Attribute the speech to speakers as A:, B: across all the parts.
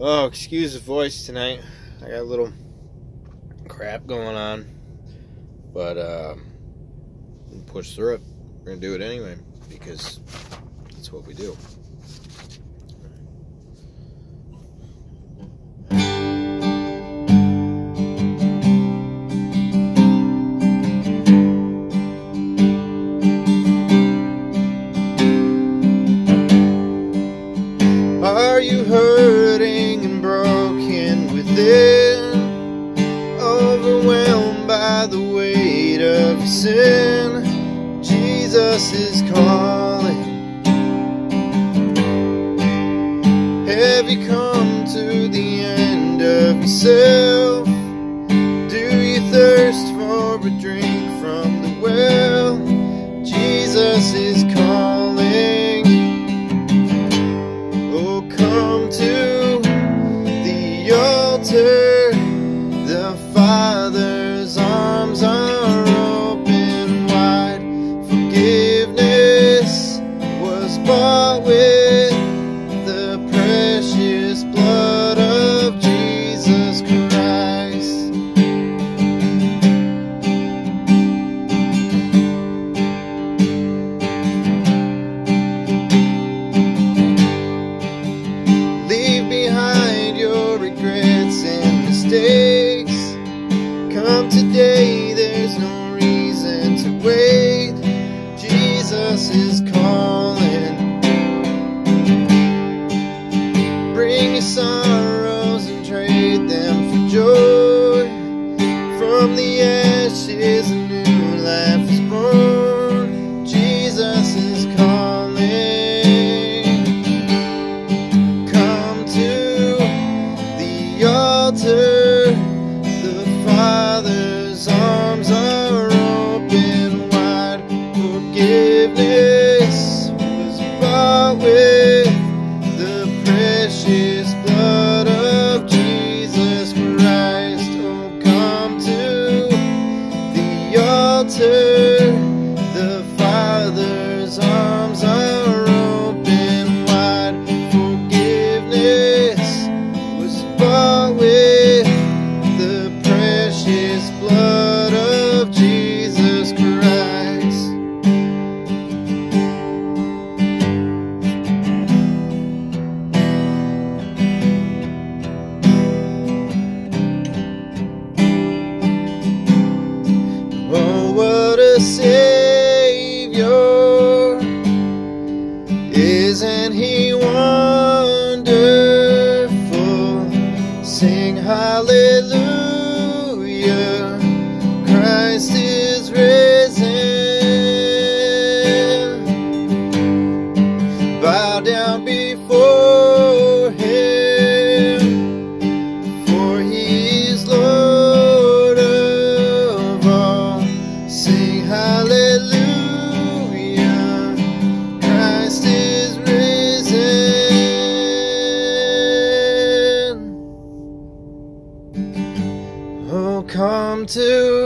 A: Oh, excuse the voice tonight. I got a little crap going on. But, um, push through it. We're going to do it anyway because that's what we do. Weight of sin? Jesus is calling. Have you come to the Come today, there's no reason to wait. Jesus is calling. Bring your sorrows and trade them for joy. From the ashes, a new life altar.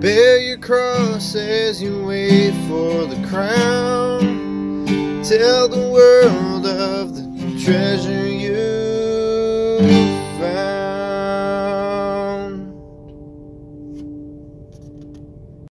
A: Bear your cross as you wait for the crown. Tell the world